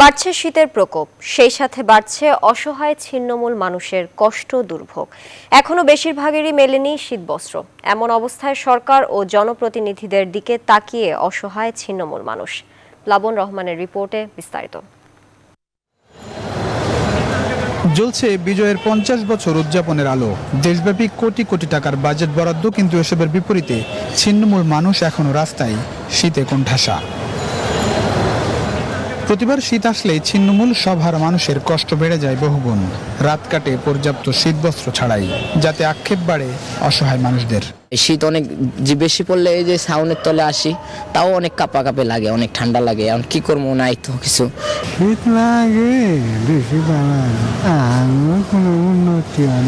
বাড়ছে শীতের প্রকোপ, সেই সাথে বাড়ছে অসহায় ছিন্নমূল মানুষের কষ্ট দুর্ভোগ। এখনও বেশিরভাগেরই মেলেনি শীতবস্ত্র। এমন অবস্থায় সরকার ও জনপ্রতিনিধিদের দিকে তাকিয়ে অসহায় ছিন্নমূল মানুষ। প্লাবন রহমানের রিপোর্টে বিস্তারিত। জ্বলছে বিজয়ের পঞ্চাশ বছর উদযাপনের আলো। দেশব্যাপী কোটি কোটি টাকার বাজেট বরাদ্দ, কিন্তু এসবের বিপরীতে ছিন্নমূল মানুষ এখনও রাস্তায় শীতে কোণঠাসা। প্রতিবার শীত আসলেই ছিন্নমূল সভার মানুষের কষ্ট বেড়ে যায় বহুগুণ। রাত কাটে পর্যাপ্ত শীতবস্ত্র ছাড়াই যাতে আক্ষেপ বাড়ে অসহায় মানুষদের। শীত অনেক যে বেশি পড়লে এই যে সাউনের তলে আসি তাও অনেক কাপা কাপে লাগে অনেক ঠান্ডা লাগে। এখন কি করব নাই তো কিছু। শীত লাগে বেশি কোনো উন্নতি হয়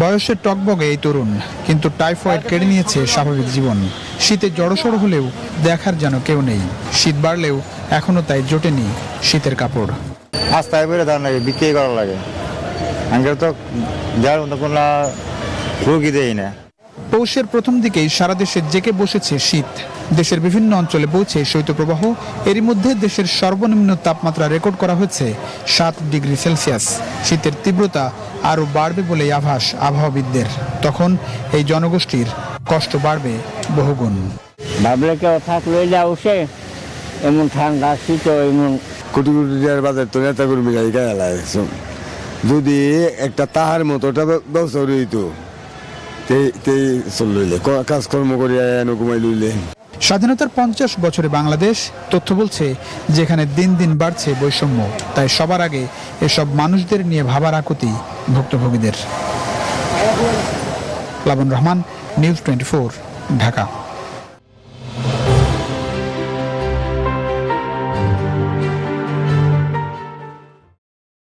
বয়সের টকবগে এই তরুণ কিন্তু টাইফয়েড কেড়ে নিয়েছে স্বাভাবিক জীবন। শীতে জড়সড় হলেও দেখার যেন কেউ নেই। শীত বাড়লেও এখনও তাই জোটেনি শীতের কাপড়। রাস্তায় বেরো দাঁড়ানো লাগে বিক্রি করা লাগে। আগে তো যার মতো কোনো রুগী দেই না। পৌষের প্রথম দিকেই সারা দেশে জেকে বসেছে শীত। দেশের বিভিন্ন অঞ্চলে পৌঁছে শৈত্যপ্রবাহ। এরই মধ্যে দেশের সর্বনিম্ন তাপমাত্রা রেকর্ড করা হয়েছে সাত ডিগ্রি সেলসিয়াস। শীতের তীব্রতা আরও বাড়বে বলেই আভাস আবহাওয়াবিদদের। তখন এই জনগোষ্ঠীর কষ্ট বাড়বে বহুগুণ। ভাবলে কেউ থাকলে যা উঠে এমন ঠান্ডা শীত এমন কোটি কোটি টাকার বাজার তো নেতা কর্মীরা গায়ে লাগে যদি একটা তাহার মতো একটা ব্যবস্থা রইত তেই চল লইলে কাজকর্ম করিয়া ঘুমাই লইলে। স্বাধীনতার পঞ্চাশ বছরে বাংলাদেশ তথ্য বলছে যেখানে দিন দিন বাড়ছে বৈষম্য তাই সবার আগে এসব মানুষদের নিয়ে ভাবার আকুতি ভুক্তভোগীদের। প্লাবন রহমান নিউজ টোয়েন্টি ঢাকা।